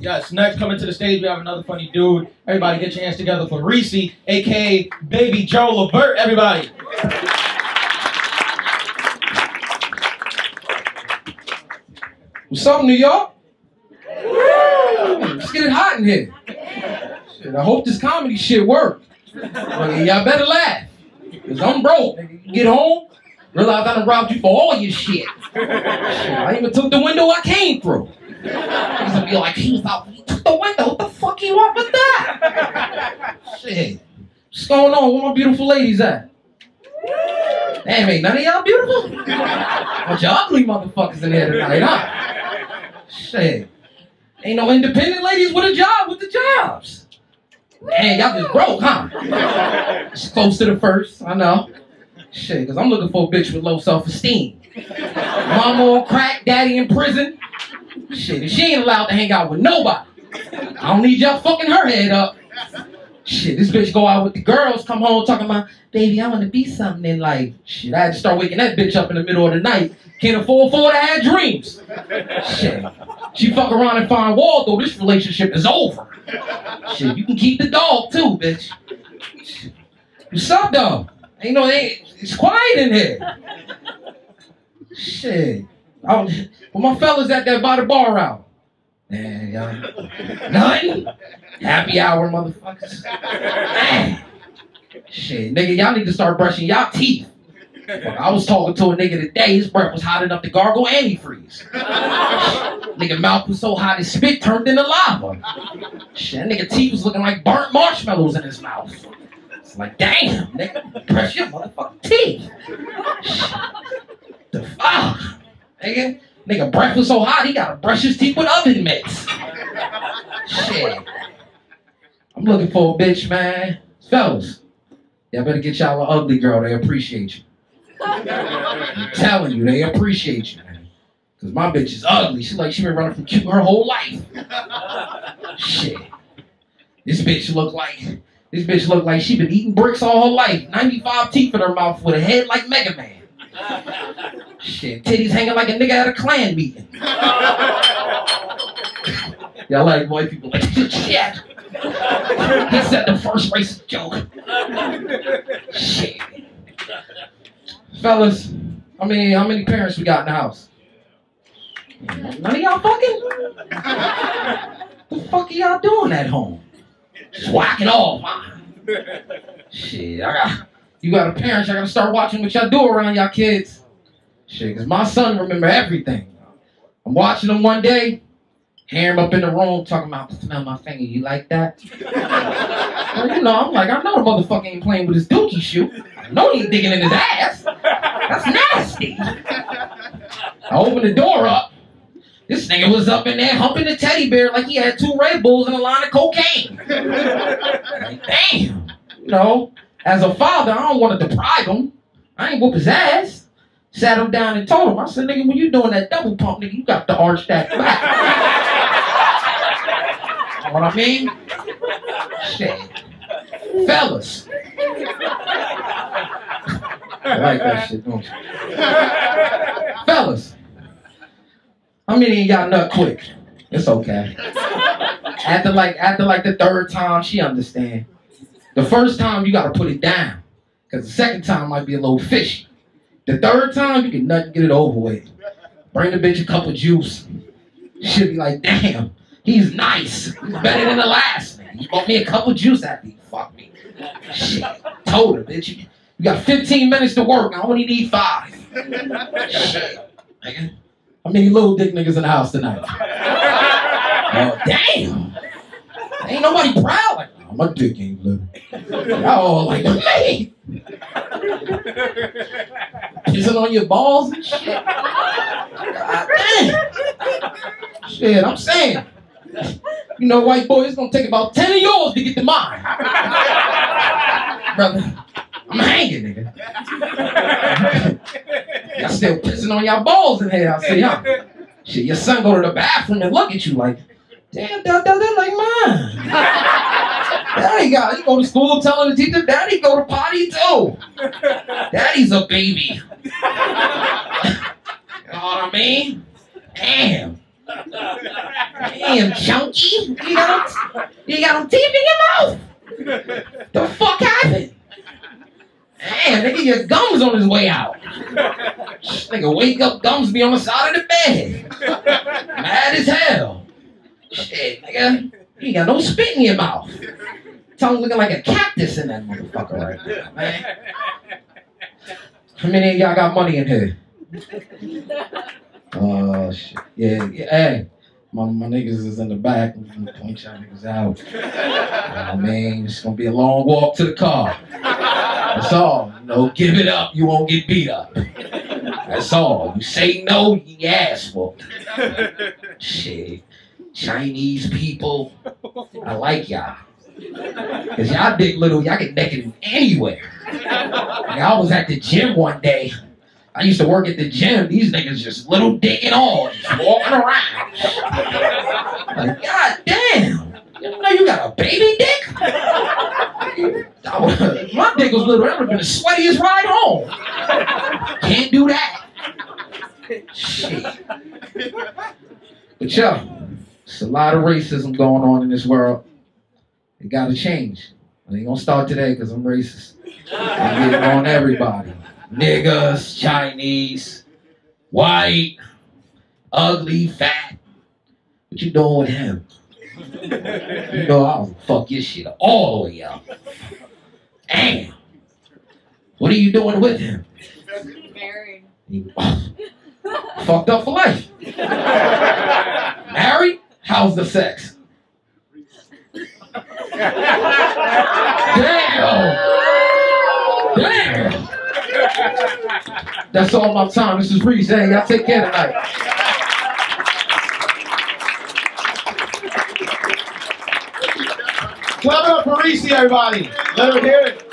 Yes, next coming to the stage, we have another funny dude. Everybody get your hands together for Reese, aka Baby Joe Levert, everybody. What's up, New York? Let's get it hot in here. Shit, I hope this comedy shit works. y'all better laugh. Cause I'm broke. Get home, realize I done robbed you for all your shit. shit I even took the window I came through. He's gonna be like, he was out, he took the window. What the fuck you want with that? Shit. What's going on? Where my beautiful ladies at? Damn, ain't none of y'all beautiful? Bunch of ugly motherfuckers in here tonight, huh? Shit. Ain't no independent ladies with a job with the jobs. Man, y'all just broke, huh? It's close to the first, I know. Shit, because I'm looking for a bitch with low self-esteem. Mama on crack, daddy in prison. Shit, she ain't allowed to hang out with nobody. I don't need y'all fucking her head up. Shit, this bitch go out with the girls, come home talking about, baby, I want to be something in life. Shit, I had to start waking that bitch up in the middle of the night. Can't afford for to have dreams. Shit. She fuck around and find Waldo, this relationship is over. Shit, you can keep the dog too, bitch. What's up, though? Ain't no, ain't, it's quiet in here. Shit. I, well, my fellas at that by the bar out. Man, y'all. Nothing? Happy hour, motherfuckers. Man. Shit, nigga, y'all need to start brushing y'all teeth. I was talking to a nigga today, his breath was hot enough to gargle antifreeze. nigga mouth was so hot his spit turned into lava. Shit, that nigga teeth was looking like burnt marshmallows in his mouth. It's like, damn, nigga, brush your motherfucking teeth. Shit. the fuck? Nigga, nigga breath was so hot he gotta brush his teeth with oven mitts. Shit. I'm looking for a bitch, man. Fellas, y'all better get y'all an ugly girl. They appreciate you. I'm telling you, they appreciate you, man. Cause my bitch is ugly. She like she been running from cute her whole life. Shit. This bitch look like this bitch look like she been eating bricks all her life. 95 teeth in her mouth with a head like Mega Man. Shit, titties hanging like a nigga at a clan meeting. Y'all like white people like shit. He said the first racist joke. Shit. Fellas, I mean, how many parents we got in the house? None of y'all fucking? the fuck are y'all doing at home? Just whacking off. Shit, I got, you got a parent, I gotta start watching what y'all do around y'all kids. Shit, cause my son remember everything. I'm watching him one day, hear him up in the room talking about, smell my finger, you like that? well, you know, I'm like, I know the motherfucker ain't playing with his dookie shoe. I know he ain't digging in his ass. That's nasty. I opened the door up. This nigga was up in there humping the teddy bear like he had two Red Bulls and a line of cocaine. like, damn. You know, as a father, I don't want to deprive him. I ain't whoop his ass. Sat him down and told him, I said, nigga, when you doing that double pump, nigga, you got to arch that back. you know what I mean? Shit. Fellas. I like that shit, don't you? Fellas. How many of y'all nut quick? It's okay. After like after like the third time, she understand. The first time you gotta put it down. Cause the second time might be a little fishy. The third time you can nut get it over with. Bring the bitch a cup of juice. She'll be like, damn, he's nice. He's better than the last man. You bought me a cup of juice after you fuck me. Shit. Told her, bitch. You, you got 15 minutes to work. I only need five. Shit. Nigga. How many little dick niggas in the house tonight? oh, damn. Ain't nobody proud. Like, my dick ain't little. Y'all all like, hey. Pissing on your balls and shit. Damn. Shit, I'm saying. You know, white boy, it's gonna take about 10 of yours to get to mine. Brother, I'm hanging, nigga. y'all still pissing on y'all balls in here, I see, huh? Shit, your son go to the bathroom and look at you like, damn, that, that like mine. Daddy got, he go to school telling the teacher, daddy go to potty too. Daddy's a baby. you know what I mean? Damn. Damn. Chunky. You got them, you got them teeth in your mouth. The fuck happened? Damn, nigga, your gums on his way out. Nigga, wake up, gums be on the side of the bed. Mad as hell. Shit, nigga, you ain't got no spit in your mouth. Tongue looking like a cactus in that motherfucker right now, man. How many of y'all got money in here? Oh shit. Yeah, yeah. Hey, my, my niggas is in the back. I'm gonna point y'all niggas out. I mean, it's gonna be a long walk to the car. That's all. You know, give it up, you won't get beat up. That's all. You say no, you get ass whooped. Shit. Chinese people, I like y'all. Cause y'all big little, y'all get naked anywhere. Like, I was at the gym one day. I used to work at the gym. These niggas just little dick and all, just walking around. Like, God damn. You know you got a baby dick? My dick was little. That would have been the sweatiest ride home. Can't do that. Shit. But yo, it's a lot of racism going on in this world. It gotta change. I ain't gonna start today because I'm racist. I'm getting on everybody. Niggas, Chinese, white, ugly, fat. What you doing with him? You know I'll fuck your shit all the way up. Damn. What are you doing with him? Married. He- fucked up for life. How's the sex? Damn! Damn! That's all my time. This is Reese. Hey, y'all take care tonight. Clap it up for Reese, everybody. Let her hear it.